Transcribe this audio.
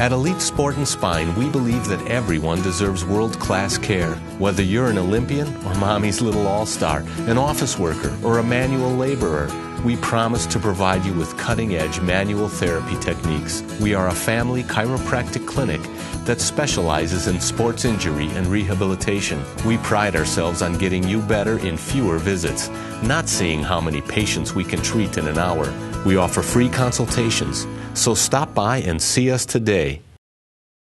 At Elite Sport and Spine, we believe that everyone deserves world class care. Whether you're an Olympian or mommy's little all star, an office worker, or a manual laborer, we promise to provide you with cutting edge manual therapy techniques. We are a family chiropractic clinic that specializes in sports injury and rehabilitation. We pride ourselves on getting you better in fewer visits, not seeing how many patients we can treat in an hour. We offer free consultations, so stop by and see us today